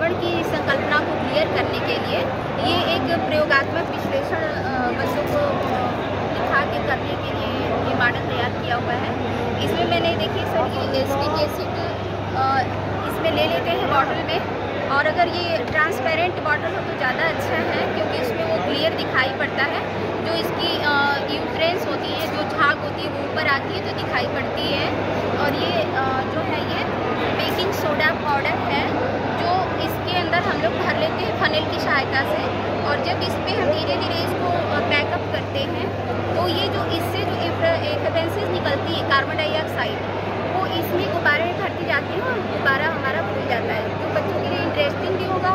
श्रावण की संकल्पना को क्लियर करने के लिए ये एक प्रयोगात्मक विश्लेषण बच्चों को दिखा के करने के लिए ये मॉडल तैयार किया हुआ है। इसमें मैंने देखिए सर, ये एस्टिक एसिड इसमें ले लेते हैं बॉटल में। और अगर ये ट्रांसपेरेंट बॉटल हो तो ज़्यादा अच्छा है, क्योंकि इसमें वो क्लियर दिखाई पड़ता है। जो इसकी यूफ्रेंस होती है, जो झाग होती है, वो ऊपर आती है तो दिखाई पड़ती है। और ये जो है ये बेकिंग सोडा पाउडर है। हम लोग भर लेते हैं फनल की सहायता से। और जब इस पर हम धीरे धीरे इसको पैकअप करते हैं तो ये जो इससे जो एफेंसेस निकलती है कार्बन डाइऑक्साइड वो इसमें गुब्बारे में भरती जाती है और गुब्बारा हमारा फूल जाता है। तो बच्चों के लिए इंटरेस्टिंग भी होगा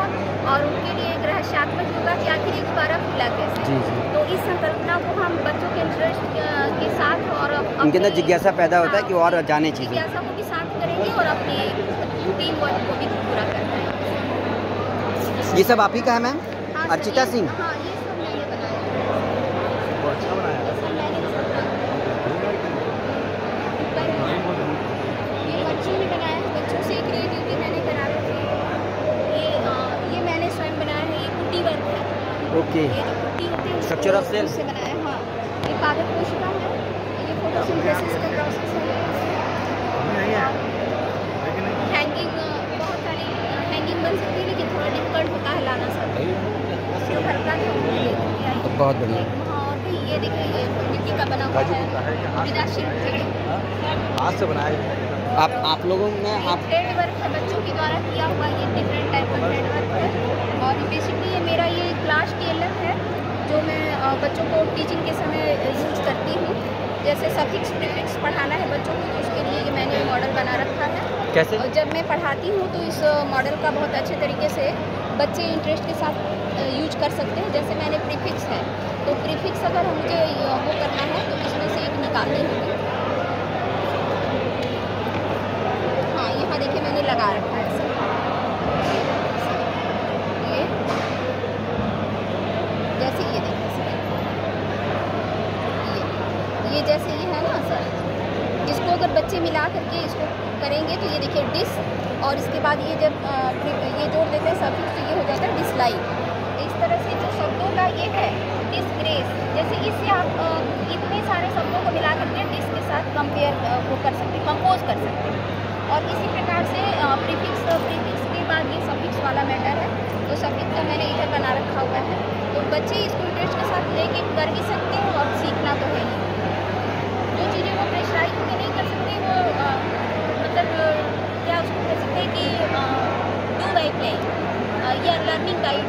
और उनके लिए एक रहस्यात्मक होगा कि आखिर ये गुब्बारा फूला कैसे। तो इस संकल्पना को हम बच्चों के इंटरेस्ट के साथ और उनके अंदर जिज्ञासा पैदा होता है कि और जाने चीज़ें। जिज्ञासा को भी साथ करेंगे और अपनी टीम वर्क को भी पूरा करना है। ये सब आप ही का है मैम हाँ, अर्चिता सिंह? हाँ ये सब मैंने बनाया। अच्छा बनाया ये बच्चों ने बनाया है बच्चों से क्रिएटिविटी मैंने करा रखी है। ये ये मैंने स्वयं बनाया है ये कुट्टी वर्क है। ओके। है स्ट्रक्चर ऑफ़ सेल से बनाया हाँ। ये पादप कोशिका है। ये फोटोसिंथेसिस का प्रोसेस है हैंगिंग बहुत सारी हैंगिंग बन सकती है लेकिन होता है लाना सब। तो बहुत बढ़िया। ये देखिए ये मिट्टी का बना हुआ है। हाथ से बनाया आप आप लोगों में आप थ्रेड वर्क है बच्चों के द्वारा किया हुआ ये डिफरेंट टाइप का थ्रेड वर्क है। और बेसिकली ये मेरा ये क्लास एलम है जो मैं बच्चों को टीचिंग के समय यूज़ करती हूँ। जैसे सफिक्स प्रीफिक्स पढ़ाना है बच्चों को तो उसके लिए ये मैंने मॉडल बना रखा है। कैसे? और जब मैं पढ़ाती हूँ तो इस मॉडल का बहुत अच्छे तरीके से बच्चे इंटरेस्ट के साथ यूज़ कर सकते हैं। जैसे मैंने प्रीफिक्स है तो प्रीफिक्स अगर मुझे वो करना है तो इसमें से एक निकालनी होगी। हाँ यहाँ देखिए मैंने लगा रखा है ये जैसे ये देखिए सर ये ये जैसे ये है ना, सर। इसको अगर बच्चे मिला करके इसको करेंगे तो ये देखिए डिस, और इसके बाद ये जब ये जोड़ देते हैं सफिक्स तो ये हो जाता है डिसलाइक। इस तरह से जो शब्दों का ये है, डिसग्रेस, जैसे इससे आप इतने सारे शब्दों को मिला करके डिस के साथ कंपेयर वो कर सकते, कंपोज कर सकते। हैं और इसी प्रकार से प्रीफिक्स प्रीफिक्स के बाद ये सफिक्स वाला मैटर है। तो सफिक्स का मैंने इधर बना रखा हुआ है। तो बच्चे इसको इंटरेस्ट के साथ लेके कर भी सकते हैं और सीखना तो है ही जो चीज़ें वो प्रेशराइज होकर नहीं कर सकते वो मतलब क्या डू बाई सकते हैं आर लर्निंग बाई